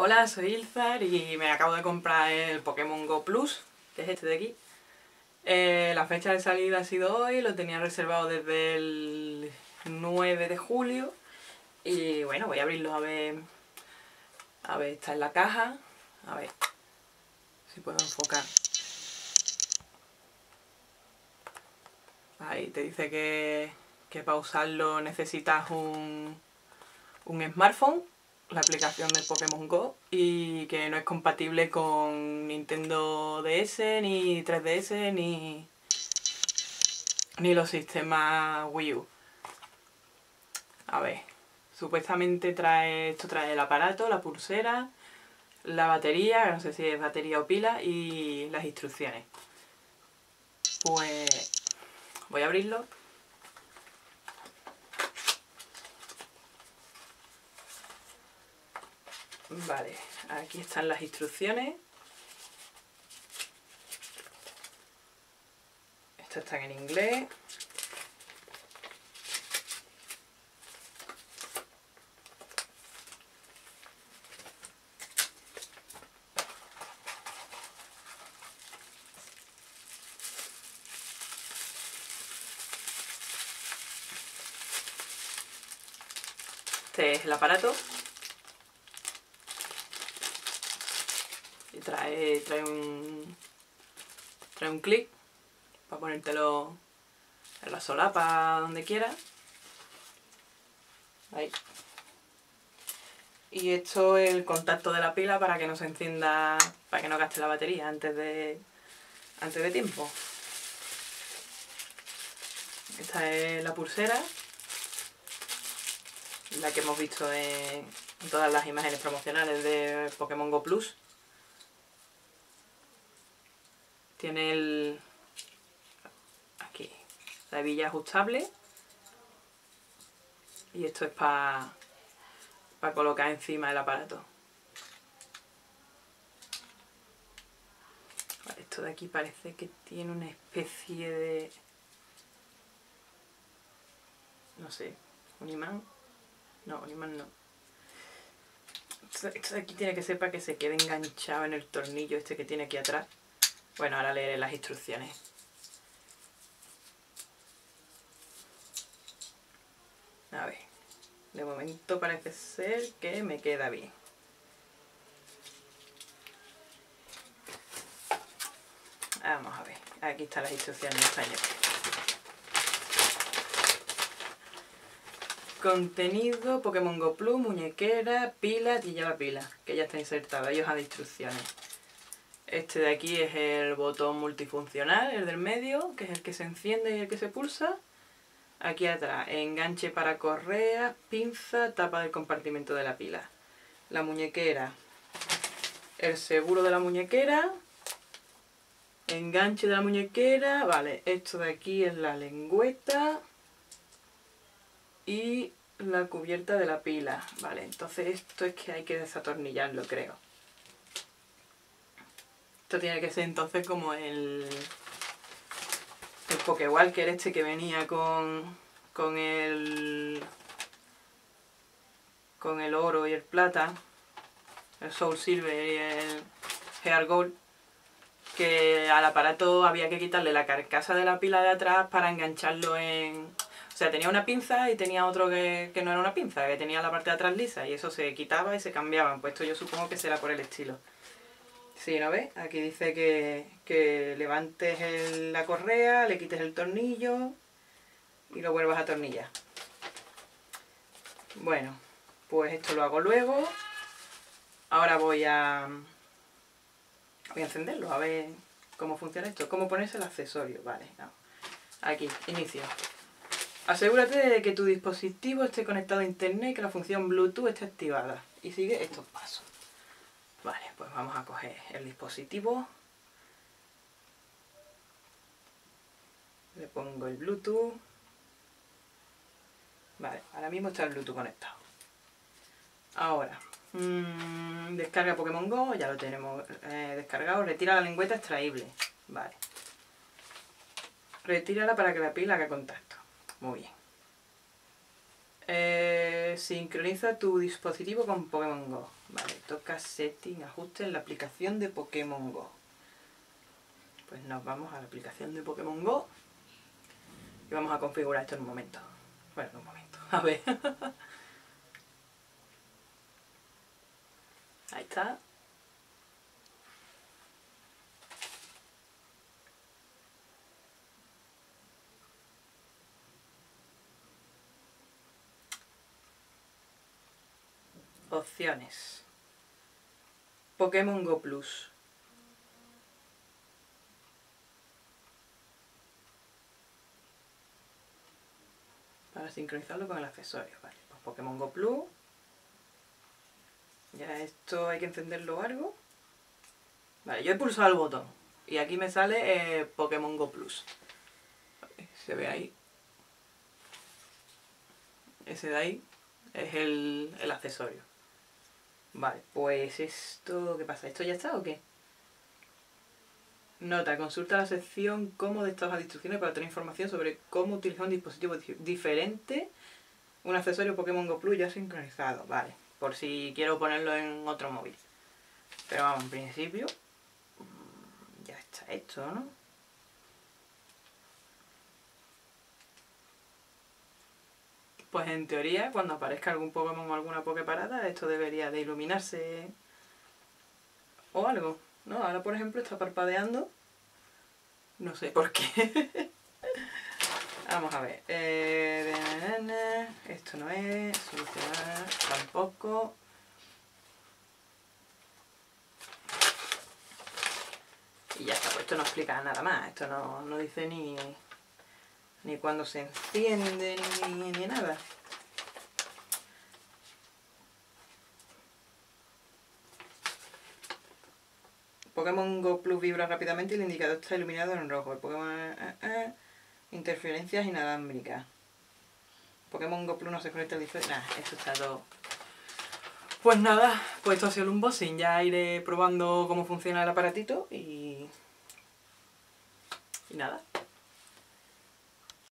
Hola, soy Ilzar y me acabo de comprar el Pokémon Go Plus, que es este de aquí. Eh, la fecha de salida ha sido hoy, lo tenía reservado desde el 9 de julio. Y bueno, voy a abrirlo a ver... A ver, está en la caja. A ver si puedo enfocar. Ahí te dice que, que para usarlo necesitas un, un smartphone la aplicación del Pokémon GO y que no es compatible con Nintendo DS, ni 3DS, ni, ni los sistemas Wii U. A ver, supuestamente trae esto trae el aparato, la pulsera, la batería, no sé si es batería o pila, y las instrucciones. Pues voy a abrirlo Vale, aquí están las instrucciones. Estas están en inglés. Este es el aparato. Trae, un trae un clic para ponértelo en la solapa donde quieras ahí. Y esto es el contacto de la pila para que no se encienda para que no gaste la batería antes de antes de tiempo. Esta es la pulsera la que hemos visto en todas las imágenes promocionales de Pokémon Go Plus Tiene el... Aquí, la hebilla ajustable. Y esto es para para colocar encima el aparato. esto de aquí parece que tiene una especie de... No sé, un imán. No, un imán no. Esto de aquí tiene que ser para que se quede enganchado en el tornillo este que tiene aquí atrás. Bueno, ahora leeré las instrucciones. A ver, de momento parece ser que me queda bien. Vamos a ver, aquí están las instrucciones en español. Contenido, Pokémon Go Plus, muñequera, pila y lleva pila, que ya está insertada, ellos han instrucciones. Este de aquí es el botón multifuncional, el del medio, que es el que se enciende y el que se pulsa. Aquí atrás, enganche para correa, pinza, tapa del compartimento de la pila. La muñequera, el seguro de la muñequera, enganche de la muñequera, vale, esto de aquí es la lengüeta y la cubierta de la pila, vale, entonces esto es que hay que desatornillarlo creo. Esto tiene que ser entonces como el, el Pokewalker este que venía con, con el con el oro y el plata, el Soul Silver y el Heart Gold, que al aparato había que quitarle la carcasa de la pila de atrás para engancharlo en... O sea, tenía una pinza y tenía otro que, que no era una pinza, que tenía la parte de atrás lisa y eso se quitaba y se cambiaban. Pues esto yo supongo que será por el estilo. Sí, ¿no ves? Aquí dice que, levantes la correa, le quites el tornillo y lo vuelvas a atornillar. Bueno, pues esto lo hago luego. Ahora voy a, voy a encenderlo, a ver cómo funciona esto. Cómo ponerse el accesorio, vale. Aquí, inicio. Asegúrate de que tu dispositivo esté conectado a internet y que la función Bluetooth esté activada. Y sigue estos pasos. Vale, pues vamos a coger el dispositivo. Le pongo el Bluetooth. Vale, ahora mismo está el Bluetooth conectado. Ahora, mmm, descarga Pokémon GO, ya lo tenemos eh, descargado. Retira la lengüeta extraíble. Vale. Retírala para que la pila haga contacto. Muy bien. Eh, sincroniza tu dispositivo con Pokémon Go. Vale, toca setting, ajuste en la aplicación de Pokémon Go. Pues nos vamos a la aplicación de Pokémon Go y vamos a configurar esto en un momento. Bueno, en un momento, a ver. Ahí está. Opciones. Pokémon Go Plus. Para sincronizarlo con el accesorio. Vale, pues Pokémon Go Plus. Ya esto hay que encenderlo algo. Vale, yo he pulsado el botón. Y aquí me sale eh, Pokémon Go Plus. se ve ahí. Ese de ahí es el, el accesorio. Vale, pues esto... ¿Qué pasa? ¿Esto ya está o qué? Nota, consulta la sección cómo de estas instrucciones para tener información sobre cómo utilizar un dispositivo diferente, un accesorio Pokémon Go Plus ya sincronizado, vale, por si quiero ponerlo en otro móvil. Pero vamos, en principio ya está hecho, ¿no? Pues en teoría, cuando aparezca algún Pokémon o alguna Poképarada, esto debería de iluminarse o algo, ¿no? Ahora, por ejemplo, está parpadeando. No sé por qué. Vamos a ver. Eh, esto no es. Solucionar tampoco. Y ya está, pues esto no explica nada más. Esto no, no dice ni ni cuando se enciende, ni, nada. Pokémon Go Plus vibra rápidamente y el indicador está iluminado en rojo. El Pokémon... Eh, eh, interferencias inalámbricas. Pokémon Go Plus no se conecta al. Nah, esto está todo... Pues nada, pues esto ha sido el unboxing. Ya iré probando cómo funciona el aparatito y... Y nada.